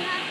you have